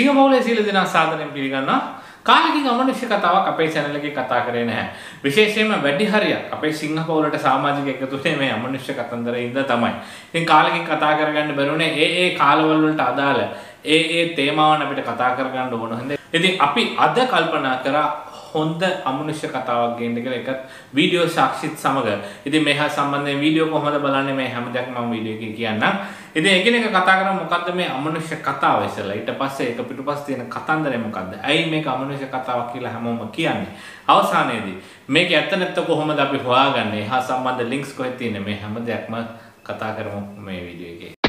සිංහමූලයේ සීල දිනා සාදරයෙන් පිළිගන්නවා. කාලෙකින් අමනුෂ්‍ය කතාවක් අපේ channel එකේ කතා කරේ නැහැ. විශේෂයෙන්ම වැඩි හරියක් අපේ සිංහපෞලට සමාජික එකතුනේ මේ අමනුෂ්‍ය කතන්දරේ ඉඳ තමයි. ඉතින් කාලෙකින් කතා කරගන්න බැරුණේ ඒ ඒ කාලවල වලට අදාළ ඒ ඒ තේමාවන් අපිට කතා කරගන්න ඕන හින්දා. ඉතින් අපි අද කල්පනා කරා හොඳ අමනුෂ්‍ය කතාවක් ගේන්න කියලා එකත් වීඩියෝ සාක්ෂිත් සමග. ඉතින් මේ හා සම්බන්ධයෙන් වීඩියෝ කොහොමද බලන්නේ මේ හැම දෙයක්ම මම වීඩියෝ එකේ කියන්නම්. ඉතින් එකිනෙක කතා කරමු මොකද්ද මේ අමනුෂ්‍ය කතාව ඉස්සෙල්ලා. ඊට පස්සේ ඒක පිටුපස්සේ තියෙන කතන්දරය මොකද්ද? ඇයි මේක අමනුෂ්‍ය කතාවක් කියලා හැමෝම කියන්නේ? අවසානයේදී මේක ඇත්ත නැත්ත කොහොමද අපි හොයාගන්නේ? එහා සම්බන්ධ ලින්ක්ස් කොහෙද තියෙන්නේ? මේ හැම දෙයක්ම කතා කරමු මේ වීඩියෝ එකේ.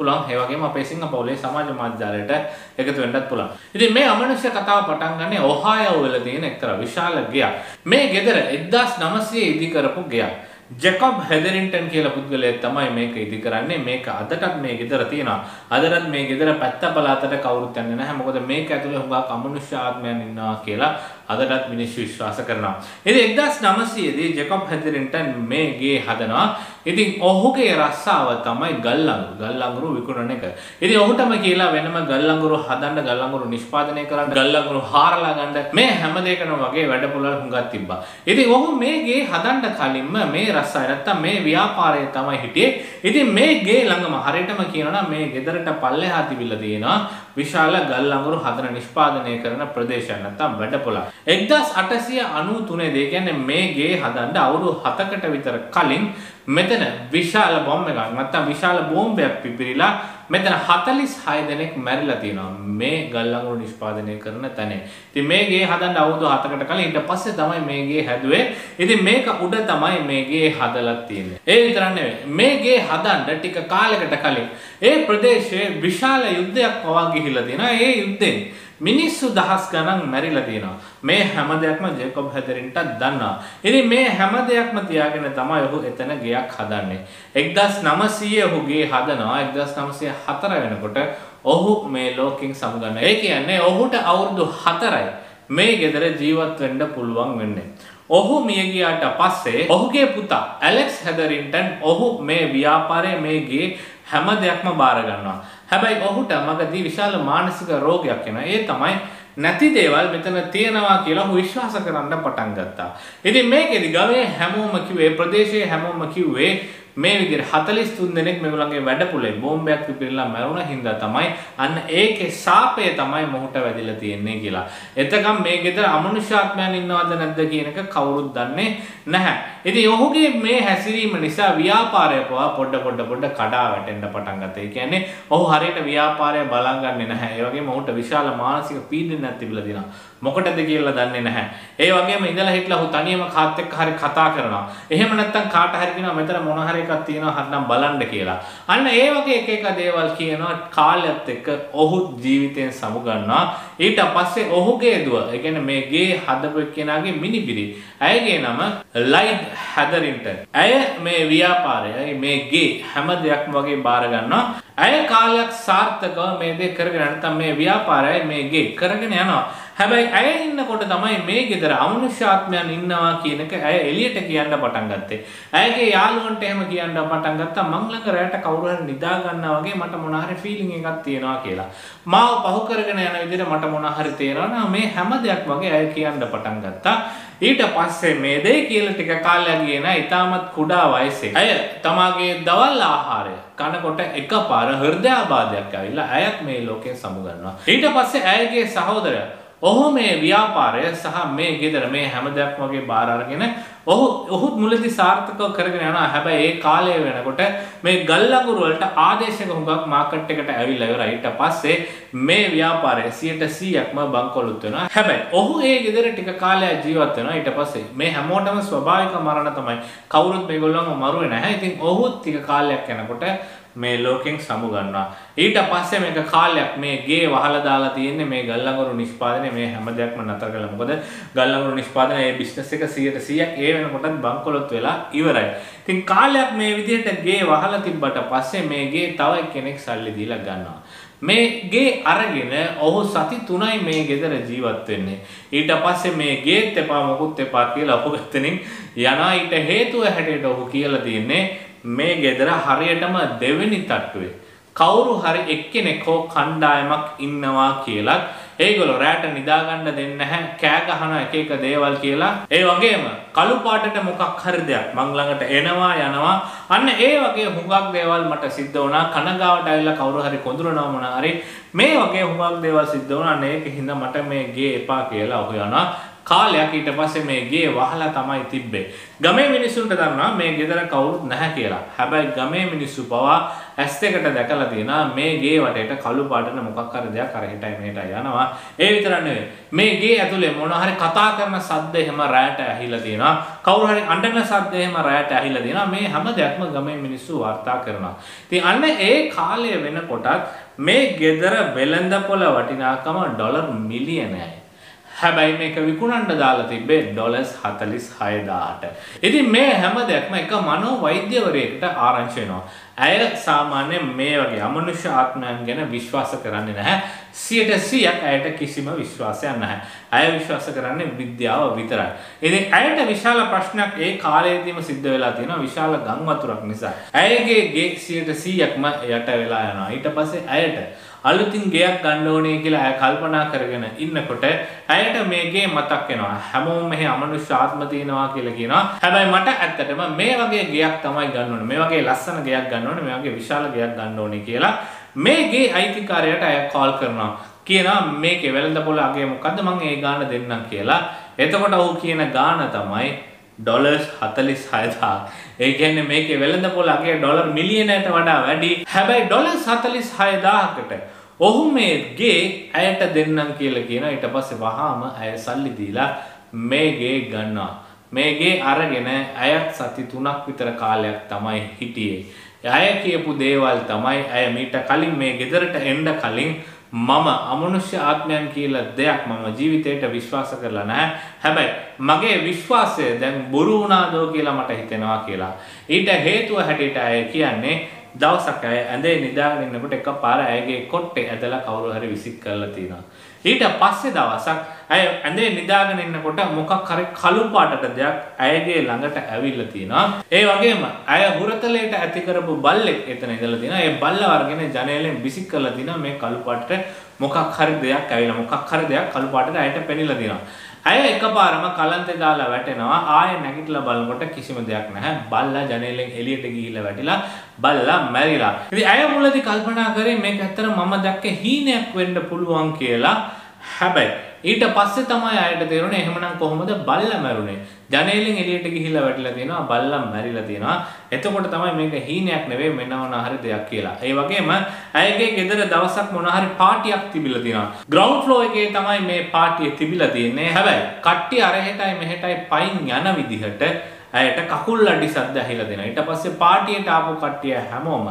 පුළුවන්. ඒ වගේම අපේ සිංගප්පූරුවේ සමාජ මාධ්‍යාලයට එකතු වෙන්නත් පුළුවන්. ඉතින් මේ අමනුෂ්‍ය කතාව පටන් ගන්නේ ඔහායෝ වල තියෙන එක්තරා විශාල ගෙයක්. මේ ගෙදර 1900 ඉදි කරපු ගෙයක්. ජෙකොබ් හෙදරින්ටන් කියලා පුද්ගලයෙක් තමයි මේක ඉදි කරන්නේ. මේක අදටත් මේ ගෙදර තියෙනවා. අදටත් මේ ගෙදර පැත්ත පළාතට කවුරුත් යන්නේ නැහැ. මොකද මේක ඇතුලේ හුඟක් අමනුෂ්‍ය ආත්මයන් ඉන්නවා කියලා අදටත් මිනිස්සු විශ්වාස කරනවා. ඉතින් 1900 දී ජෙකොබ් හෙදරින්ටන් මේ ගේ හදනවා. ඉතින් ඔහුගේ රස්සාව තමයි ගල් අඟුරු. ගල් අඟුරු විකුණන එක. ඉතින් ඔහුටම කියලා වෙනම ගල් අඟුරු හදන්න ගල් අඟුරු නිෂ්පාදනය කරන්න ගල් අඟුරු හාරලා ගන්න මේ හැම දෙයකම වගේ වැඩපොළවල් හුඟක් තිබ්බා. ඉතින් ඔහු මේ ගේ හදන්න කලින්ම මේ රස්සාව නැත්තම් මේ ව්‍යාපාරය තමයි හිටියේ. ඉතින් මේ ගේ ළඟම හරියටම කියනවා මේ ගෙදරට පල්ලෙහා තිබිලා තියෙනවා විශාල ගල් අඟුරු හදන නිෂ්පාදනය කරන ප්‍රදේශයක් නැත්තම් වැඩපොළ. 1893 දී කියන්නේ මේ ගේ හදන්න අවුරුදු 7කට විතර කලින් මෙතන විශාල බොම්බ එකක් නැත්තම් විශාල බෝම්බයක් පිපිරිලා මෙතන 46 දෙනෙක් මැරිලා තියෙනවා මේ ගල් අඟුරු නිෂ්පාදනය කරන තැන. ඉතින් මේ ගේ හදන්න අවුරුදු 7කට කලින් ඊට පස්සේ තමයි මේ ගේ හැදුවේ. ඉතින් මේක උඩ තමයි මේ ගේ හදලා තියෙන්නේ. ඒ විතරක් නෙවෙයි. මේ ගේ හදන්න ටික කාලයකට කලින් ඒ ප්‍රදේශයේ විශාල යුද්ධයක් පවා ගිහිලා තියෙනවා. ඒ යුද්ධෙන් මිනිස්සු දහස් ගණන් මැරිලා තියෙනවා. මේ හැම දෙයක්ම ජේකොබ් හැදරින්ටත් දන්නවා. ඉතින් මේ හැම දෙයක්ම තියාගෙන තමයි ඔහු එතන ගෙයක් හදන්නේ. 1900 ඔහු ගේ හදනවා. 1904 වෙනකොට ඔහු මේ ලෝකෙන් සමුගන්නවා. ඒ කියන්නේ ඔහුට අවුරුදු 4යි මේ ගෙදර ජීවත් වෙන්න පුළුවන් වෙන්නේ. ඔහු මිය ගියාට පස්සේ ඔහුගේ පුතා ඇලෙක්ස් හැදරින්ටන් ඔහු මේ ව්‍යාපාරය මේ ගේ හැම දෙයක්ම බාර ගන්නවා. හැබැයි ඔහුට මගදී විශාල මානසික රෝගයක් එනවා. ඒ තමයි නැති දේවල් මෙතන තියෙනවා කියලා ඔහු විශ්වාස කරන්න පටන් ගත්තා. ඉතින් මේකෙදි ගමේ හැමෝම කිව්වේ ප්‍රදේශයේ හැමෝම කිව්වේ මේ විදිහට 43 දෙනෙක් මේගොල්ලන්ගේ වැඩපොලේ බෝම්බයක් පිපිරලා මැරුණ හින්දා තමයි අන්න ඒකේ සාපය තමයි මොහුට වැදිලා තියෙන්නේ කියලා. එතකම් මේ ගෙදර අමනුෂ්‍යාත්මයන් ඉන්නවද නැද්ද කියන එක කවුරුත් දන්නේ නැහැ. ඉතින් ඔහුගේ මේ හැසිරීම නිසා ව්‍යාපාරය පවා පොඩ පොඩ පොඩ කඩා වැටෙන්න පටන් ගත්තා. ඒ කියන්නේ ඔහු හරියට ව්‍යාපාරය බලන් ගන්නේ නැහැ. ඒ වගේම ඔහුට විශාල මානසික පීඩනයක් තිබිලා තියෙනවා. මොකටද කියලා දන්නේ නැහැ. ඒ වගේම ඉඳලා හිටලා ඔහු තනියම කාත් එක්ක හරි කතා කරනවා. එහෙම නැත්නම් කාට හරි කියනවා මෙතන මොන හරි එකක් තියෙනවා හරිනම් බලන්න කියලා. අන්න ඒ වගේ එක එක දේවල් කියනවා කාලයත් එක්ක ඔහු ජීවිතයෙන් සමුගන්නවා. ඊට පස්සේ ඔහුගේ දුව, ඒ කියන්නේ මේ ගේ හදපු කෙනාගේ මිනිබිරි. ඇයගේ නම ලයිඩ් හැදරින්ටන්. ඇය මේ ව්‍යාපාරය, මේ ගේ හැම දෙයක්ම වගේ බාර ගන්නවා. ඇය කාලයක් සාර්ථකව මේ දේ කරගෙන නැත්නම් මේ ව්‍යාපාරය මේ ගේ කරගෙන යනවා. හැබැයි ඇය ඉන්නකොට තමයි මේ ගෙදර අමනුෂ්‍යාත්මයන් ඉන්නවා කියන එක ඇය එළියට කියන්න පටන් ගත්තේ. ඇයගේ යාළුවන්ට එහෙම කියන්න පටන් ගත්තා මං ළඟ රැයට කවුරු හරි නිදා ගන්නවා වගේ මට මොන හරි ෆීලිං එකක් තියෙනවා කියලා. මාව පහු කරගෙන යන විදිහට මට මොන හරි තේරෙනවා මේ හැම දෙයක් වගේ ඇය කියන්න පටන් ගත්තා. ඊට පස්සේ මේ දේ කියලා ටික කාලයක් ගියේ නෑ ඊටමත් කුඩා වයසේ. ඇය තමාගේ දවල් ආහාරය කනකොට එකපාර හෘදයාබාධයක් ඇවිල්ලා ඇයත් මේ ලෝකයෙන් සමුගන්නවා. ඊට පස්සේ ඇයගේ සහෝදරයා ඔහු මේ ව්‍යාපාරය සහ මේ ගෙදර මේ හැම දෙයක් වගේ බාර අරගෙන ඔහු ඔහුත් මුලදී සාර්ථකව කරගෙන යනවා. හැබැයි ඒ කාලය වෙනකොට මේ ගල් අඟුරු වලට ආදේශක හුඟක් මාකට් එකට ඇවිල්ලා ඉවරයි. ඊට පස්සේ මේ ව්‍යාපාරය 100%ක්ම බංකොලොත් වෙනවා. හැබැයි ඔහු ඒ ගෙදර ටික කාලයක් ජීවත් වෙනවා. ඊට පස්සේ මේ හැමෝටම ස්වභාවික මරණ තමයි. කවුරුත් මේගොල්ලන්ව මරුවේ නැහැ. ඉතින් ඔහුත් ටික කාලයක් යනකොට මේ ලෝකෙන් සමුගන්නවා. ඊට පස්සේ මේක කාලයක් මේ ගේ වහලා දාලා තියෙන්නේ මේ ගල්ලඟුරු නිෂ්පාදනය මේ හැම දෙයක්ම නතර කළා. මොකද ගල්ලඟුරු නිෂ්පාදනය ඒ බිස්නස් එක 100%ක් ඒ වෙනකොටත් බංකොලොත් වෙලා ඉවරයි. ඉතින් කාලයක් මේ විදිහට ගේ වහලා තිබ්බට පස්සේ මේ ගේ තව කෙනෙක් සල්ලි දීලා ගන්නවා. මේ ගේ අරගෙන ඔහු සති 3යි මේ ගෙදර ජීවත් වෙන්නේ. ඊට පස්සේ මේ ගේත් එපා මොකුත් එපා කියලා ඔහු එතනින් යනවා. ඊට හේතුව හැටියට ඔහු කියලා තියෙන්නේ මේ ගෙදර හරියටම දෙවෙනි තට්ටුවේ. කවුරු හරි එක්කෙනෙක් හෝ කණ්ඩායමක් ඉන්නවා කියලත් ඒගොල්ලෝ රැට නිදාගන්න දෙන්නේ නැහැ කෑ ගහන එක එක දේවල් කියලා. ඒ වගේම කළු පාටට මොකක් හරි දෙයක් මං ළඟට එනවා යනවා. අන්න ඒ වගේ හුඟක් දේවල් මට සිද්ධ වුණා. කනගාවට ඇවිල්ලා කවුරු හරි කොඳුරනවා මොන හරි. මේ වගේ හුඟක් දේවල් සිද්ධ වුණා. අන්න ඒක හින්දා මට මේ ගේ එපා කියලා ඔහු යනවා. කාලයක් ඊට පස්සේ මේ ගේ වහලා තමයි තිබ්බේ. ගමේ මිනිස්සුන්ට දන්නවා මේ ගෙදර කවුරුත් නැහැ කියලා. හැබැයි ගමේ මිනිස්සු පවා ඇස් දෙකට දැකලා තියෙනවා මේ ගේ වටේට කළු පාටන මොකක් හරි දෙයක් අර හිටයි මෙහෙටයි යනවා. ඒ විතර නෙවෙයි. මේ ගේ ඇතුලේ මොන හරි කතා කරන සද්ද එහෙම රැයට ඇහිලා තියෙනවා. කවුරු හරි අඬන සද්ද එහෙම රැයට ඇහිලා තියෙනවා. මේ හැම දෙයක්ම ගමේ මිනිස්සු වාර්තා කරනවා. ඉතින් අන්න ඒ කාලය වෙනකොටත් මේ ගෙදර වෙළඳ පොළ වටිනාකම ඩොලර් මිලියනයි. හැබැයි මේක විකුණන්න දාලා තිබ්බේ ඩොලර්ස් 46000ට. ඉතින් මේ හැම දෙයක්ම එක මනෝ වෛද්‍යවරයෙකුට ආරංචි වෙනවා. ඇය සාමාන්‍යයෙන් මේ වගේ අමනුෂ්‍ය ආත්මයන් ගැන විශ්වාස කරන්නේ නැහැ. 100%ක් ඇයට කිසිම විශ්වාසයක් නැහැ. ඇය විශ්වාස කරන්නේ විද්‍යාව විතරයි. ඉතින් ඇයට විශාල ප්‍රශ්නයක් ඒ කාලයේදීම සිද්ධ වෙලා තියෙනවා විශාල ගම් වතුරක් නිසා. ඇයගේ ගේ 100%ක්ම යට වෙලා යනවා. ඊට පස්සේ ඇයට අලුතින් ගෙයක් ගන්න ඕනේ කියලා ඇය කල්පනා කරගෙන ඉන්නකොට ඇයට මේ ගේ මතක් වෙනවා. හැමෝම මෙහි අමනුෂ්‍ය ආත්ම තියෙනවා කියලා කියනවා. හැබැයි මට ඇත්තටම මේ වගේ ගෙයක් තමයි ගන්න ඕනේ. මේ වගේ ලස්සන ගෙයක් ගන්න ඕනේ. මේ වගේ විශාල ගෙයක් ගන්න ඕනේ කියලා මේ ගේ අයිතිකාරයට ඇය කෝල් කරනවා. කියනවා මේකේ වෙළඳ පොළ අගේ මොකද්ද මම ඒ ගාන දෙන්නම් කියලා. එතකොට ඔහු කියන ගාන තමයි ඩොලර්ස් 46000. ඒ කියන්නේ මේකේ වෙළඳ පොළ අගේ ඩොලර් මිලියනයට වඩා වැඩි. හැබැයි ඩොලර්ස් 46000කට ඔහු මේ ගේ ඇයට දෙන්නම් කියලා කියනවා. ඊට පස්සේ වහාම ඇය සල්ලි දීලා මේ ගේ ගන්නවා. මේ ගේ අරගෙන ඇයත් සති 3ක් විතර කාලයක් තමයි හිටියේ. ඇය කියපු දේවල් තමයි ඇය මීට කලින් මේ ගෙදරට එන්න කලින් මම අමනුෂ්‍ය ආත්මයන් කියලා දෙයක් මම ජීවිතේට විශ්වාස කරලා නැහැ. හැබැයි මගේ විශ්වාසය දැන් බොරු වුණාදෝ කියලා මට හිතෙනවා කියලා. ඊට හේතුව හැටියට අය කියන්නේ දවසක් අය ඇඳේ නිදාගෙන ඉන්නකොට එකපාර ඇයගේ කොට්ටේ ඇදලා කවුරු හරි විසික් කරලා තියෙනවා. ඊට පස්සේ දවසක් ඇය ඇඳේ නිදාගෙන ඉන්නකොට මොකක් හරි කළු පාටට දෙයක් ඇයගේ ළඟට ඇවිල්ලා තියෙනවා. ඒ වගේම ඇය හුරතලයට ඇති කරපු බල්ලෙක් එතන ඉඳලා තියෙනවා. ඒ බල්ල වර්ගනේ ජනේලෙන් විසික් කරලා තියෙනවා මේ කළු පාටට මොකක් හරි දෙයක් ඇවිල්ලා මොකක් හරි දෙයක් කළු පාටට ඇයට පෙනිලා තියෙනවා. ඇය එකපාරම කලන්තේ දාලා වැටෙනවා. ආයෙ නැගිටලා බලනකොට කිසිම දෙයක් නැහැ. බල්ලා ජනේලෙන් එළියට ගිහිල්ලා වැටිලා බල්ලා මැරිලා. ඉතින් ඇය මුලදී කල්පනා කරේ මේක ඇත්තට මම දැක්ක හීනයක් වෙන්න පුළුවන් කියලා. හැබැයි ඊට පස්සේ තමයි අයට තේරුණේ එහෙමනම් කොහොමද බල්ලා මැරුණේ ජනේලෙන් එළියට ගිහිල්ලා වැටිලා තියෙනවා බල්ලා මැරිලා තියෙනවා. එතකොට තමයි මේක හීනයක් නෙවෙයි මෙන්න මොන හරි දෙයක් කියලා. ඒ වගේම ඇයගේ ගෙදර දවසක් මොන හරි පාටියක් තිබිලා තියෙනවා. ග්‍රවුන්ඩ් ෆ්ලෝ එකේ තමයි මේ පාටිය තිබිලා තියෙන්නේ. හැබැයි කට්ටිය අරහෙටයි මෙහෙටයි පයින් යන විදිහට ඇයට කකුල් අඩි සද්ද ඇහිලා දෙනවා. ඊට පස්සේ පාටියට ආපු කට්ටිය හැමෝම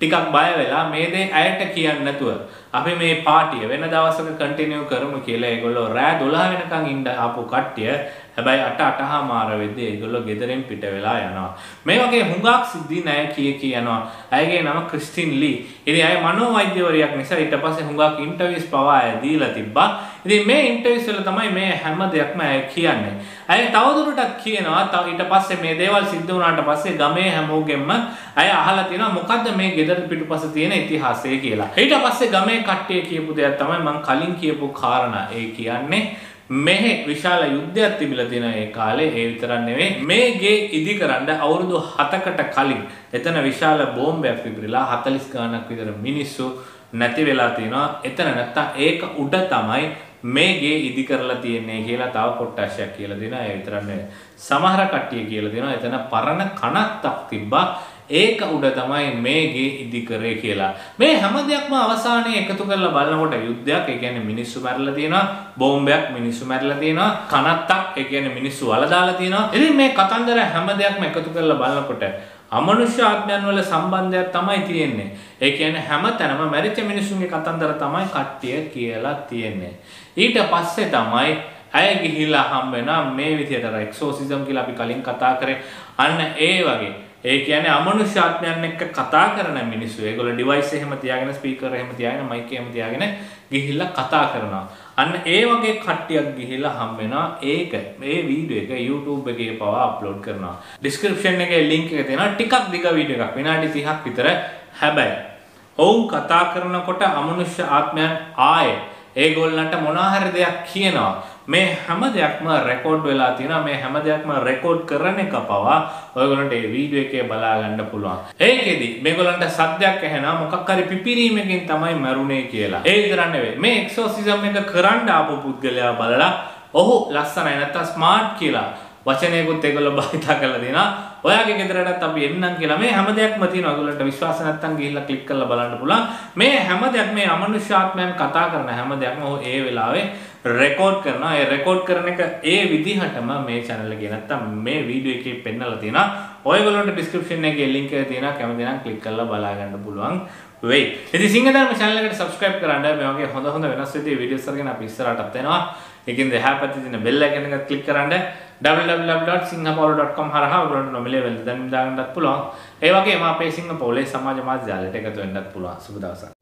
ටිකක් බය වෙලා මේ දේ ඇයට කියන්න නැතුව අපි මේ පාටිය වෙන දවසක කන්ටිනියු කරමු කියලා ඒගොල්ලෝ රෑ 12 වෙනකන් ඉන්න ආපු කට්ටිය හැබැයි අට අටහා මාර වෙද්දී ඒගොල්ලෝ ගෙදරින් පිට වෙලා යනවා. මේ වගේ හුඟක් සිද්ධි නෑ කිය කී යනවා. ඇයගේ නම ක්‍රිස්ටින් ලී. ඉතින් ඇය මනෝවෛද්‍යවරියක් නිසා ඊට පස්සේ හුඟක් ඉන්ටර්වියුස් පවා ඇය දීලා තිබ්බා. ඉතින් මේ ඉන්ටර්වියුස් වල තමයි මේ හැම දෙයක්ම ඇය කියන්නේ. ඇය තවදුරටත් කියනවා තව ඊට පස්සේ මේ දේවල් සිද්ධ වුණාට පස්සේ ගමේ හැමෝගෙම ඇය අහලා තියෙනවා මොකද්ද මේ ගෙදර පිටුපස තියෙන ඉතිහාසය කියලා. ඊට පස්සේ ගමේ කට්ටිය කියපු දෙයක් තමයි මම කලින් කියපු කාරණා. ඒ කියන්නේ මෙහෙ විශාල යුද්ධයක් තිබිලා තියෙන ඒ කාලේ ඒ විතරක් නෙවෙයි මේ ගේ ඉදි කරන්න අවුරුදු 7කට කලින් එතන විශාල බෝම්බයක් විපරිලා 40 ගාණක් විතර මිනිස්සු නැති වෙලා තියෙනවා. එතන නැත්තම් ඒක උඩ තමයි මේ ගේ ඉදි කරලා තියෙන්නේ කියලා තව කොට්ටාශයක් කියලා දෙනවා. ඒ විතරක් නෙවෙයි සමහර කට්ටිය කියලා දෙනවා. එතන පරණ කණත්තක් තිබ්බා. ඒක උඩ තමයි මේ ගේ ඉදි කරේ කියලා. මේ හැම දෙයක්ම අවසානයේ එකතු කරලා බලනකොට යුද්ධයක්, ඒ කියන්නේ මිනිස්සු මැරලා තියෙනවා, බෝම්බයක් මිනිස්සු මැරලා තියෙනවා, කනත්තක්, ඒ කියන්නේ මිනිස්සු වල දාලා තියෙනවා. ඉතින් මේ කතන්දර හැම දෙයක්ම එකතු කරලා බලනකොට අමනුෂ්‍ය ආත්මයන් වල සම්බන්ධයක් තමයි තියෙන්නේ. ඒ කියන්නේ හැම තැනම මැරිච්ච මිනිස්සුන්ගේ කතන්දර තමයි කට්ටිය කියලා තියෙන්නේ. ඊට පස්සේ තමයි ඇය ගිහිල්ලා හම්බ වෙනවා මේ විදිහට එක්සෝසිසම් කියලා අපි කලින් කතා කරේ. අන්න ඒ වගේ ඒ කියන්නේ අමනුෂ්‍ය ආත්මයන් එක්ක කතා කරන මිනිස්සු. ඒගොල්ලෝ ඩිවයිස් එහෙම තියාගෙන ස්පීකර් එහෙම තියාගෙන මයික් එහෙම තියාගෙන ගිහිල්ලා කතා කරනවා. අන්න ඒ වගේ කට්ටියක් ගිහිල්ලා හම් වෙනවා. ඒක මේ වීඩියෝ එක YouTube එකේ පවා අප්ලෝඩ් කරනවා. ඩිස්ක්‍රිප්ෂන් එකේ link එක තියෙනවා. ටිකක් දිග වීඩියෝ එකක්. විනාඩි 30ක් විතර. හැබැයි ඔවුන් කතා කරනකොට අමනුෂ්‍ය ආත්මයන් ආයේ ඒගොල්ලන්ට මොනවා හරි දෙයක් කියනවා. මේ හැම දෙයක්ම රෙකෝඩ් වෙලා තියෙනවා මේ හැම දෙයක්ම රෙකෝඩ් කරන එක පවා ඔයගොල්ලන්ට මේ වීඩියෝ එකේ බලා ගන්න පුළුවන්. ඒකෙදි මේගොල්ලන්ට සද්දයක් ඇහෙනවා මොකක් හරි පිපිරීමකින් තමයි මරුනේ කියලා. ඒ විතරක් නෙවෙයි මේ එක්සෝසිසම් එක කරන්න ආපු පුද්ගලයා බලලා ඔහු ලස්සනයි නැත්තම් ස්මාර්ට් කියලා වචනයකුත් ඒගොල්ලෝ භාවිතා කරලා දෙනවා. ඔයාගේ ගෙදරටත් අපි එන්නම් කියලා මේ හැම දෙයක්ම තියෙනවා. ඔයගොල්ලන්ට විශ්වාස නැත්තම් ගිහිල්ලා ක්ලික් කරලා බලන්න පුළුවන්. මේ හැම දෙයක් මේ අමනුෂ්‍යාත්මයන් කතා කරන හැම දෙයක්ම ඒ වෙලාවේ රෙකෝඩ් කරනවා. ඒ රෙකෝඩ් කරන එක ඒ විදිහටම මේ channel එකේ නැත්තම් මේ වීඩියෝ එකේ පෙන්නලා තියෙනවා. ඔයගොල්ලන්ට description එකේ link එක තියෙනවා. කැමති නම් ක්ලික් කරලා බලා ගන්න පුළුවන්. වෙයි. ඉතින් සිංහදර්ම channel එකට subscribe කරන්න මේ වගේ හොඳ හොඳ වෙනස් විදිහේ වීඩියෝස් අරගෙන අපි ඉස්සරහටත් එනවා. ඒකින් දෙහා පැත්තේ තියෙන bell icon එක ක්ලික් කරන්න www.singapore.com හරහා ඔයගොල්ලන්ට නොමිලේ වෙළඳ දැන් දාගන්නත් පුළුවන්. ඒ වගේම අපේ සිංගප්පූලේ සමාජ මාධ්‍ය ජාලයට එකතු වෙන්නත් පුළුවන්. සුබ දවසක්.